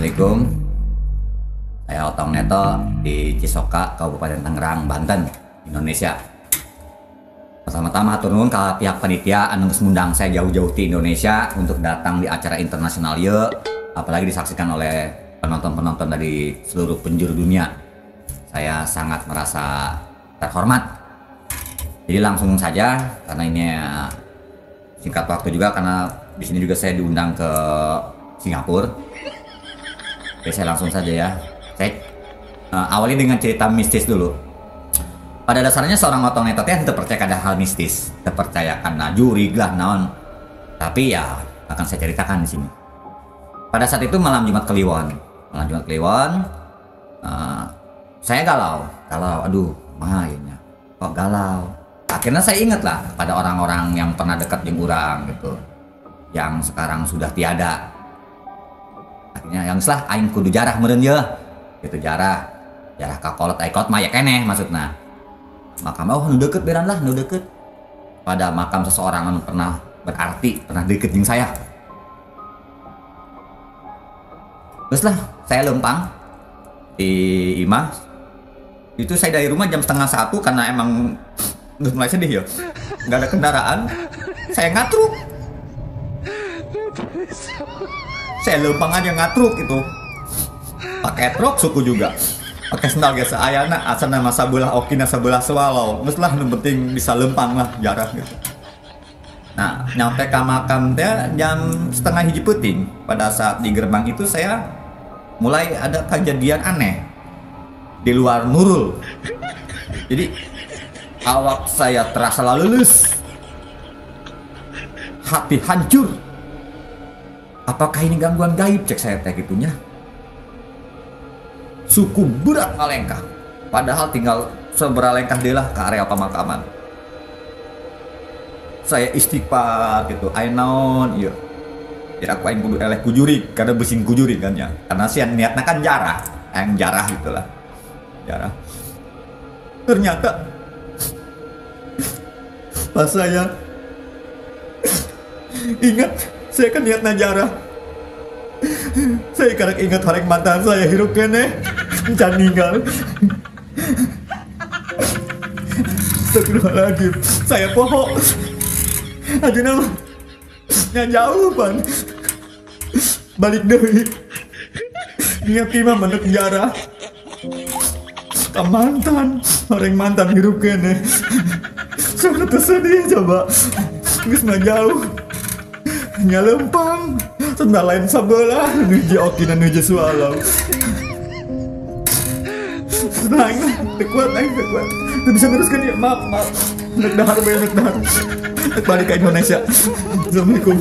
Assalamualaikum. Saya Otong Neto di Cisoka, Kabupaten Tangerang, Banten, Indonesia. Pertama-tama turun ke pihak panitia anu geus ngundang saya jauh-jauh di Indonesia untuk datang di acara internasional ye, apalagi disaksikan oleh penonton-penonton dari seluruh penjuru dunia. Saya sangat merasa terhormat. Jadi langsung saja karena ini ya, singkat waktu juga karena di sini juga saya diundang ke Singapura. Oke, saya langsung saja ya. Saya uh, awali dengan cerita mistis dulu. Pada dasarnya seorang otong netot yang terpercaya ada hal mistis, terpercaya karena juri lah naon. Tapi ya akan saya ceritakan di sini. Pada saat itu malam Jumat Kliwon, malam Jumat Kliwon, uh, saya galau, galau, aduh, mahanya, kok galau. Akhirnya saya ingat lah pada orang-orang yang pernah dekat dengan orang gitu, yang sekarang sudah tiada. Akhirnya yang selah aing kudu jarah meureun ya. Gitu jarah. Jarah ka kolot aikot mah ya keneh maksudna. Makam oh nu deket beran lah nu deket. Pada makam seseorang yang pernah berarti pernah deket jeung saya. Terus lah saya lempang di imah itu saya dari rumah jam setengah satu karena emang udah mulai sedih ya nggak ada kendaraan saya ngatruk saya lempang aja ngatruk itu. Pakai truk suku juga. Pakai sendal biasa. Ayana asal nama sabelah okina sabelah swallow. Terus lah yang penting bisa lempang lah jarak gitu. Nah nyampe ke makam teh jam setengah hiji puting. Pada saat di gerbang itu saya mulai ada kejadian aneh. Di luar nurul. Jadi awak saya terasa lulus. Hati hancur apakah ini gangguan gaib? Cek saya teh gitunya suku berat ngalengkah padahal tinggal seberapa lengkah delah ke area pemakaman. Saya istighfar gitu. I naon iya. Ya aku kudu eleh kujurik karena besing kujurik kan ya. Karena sih niatnya kan jarah. Yang jarah gitulah jarah. Ternyata pas saya ingat saya kan niatnya jarah saya kadang ingat hari mantan saya hirup kene jangan ninggal. Astagfirullahaladzim saya pohon aja nama. Nggak jauh pan balik deui ingat kima menuk jarah ke mantan. Orang mantan hirup kene saya tersedih coba. Geus mah jauh hanya lempang sendal lain sebelah nuju okina nuju swallow Nah, tekuat, aing tekuat. Tidak bisa teruskan ya, maaf, maaf. Nek dahar, nek dahar. Balik ke Indonesia. Assalamualaikum.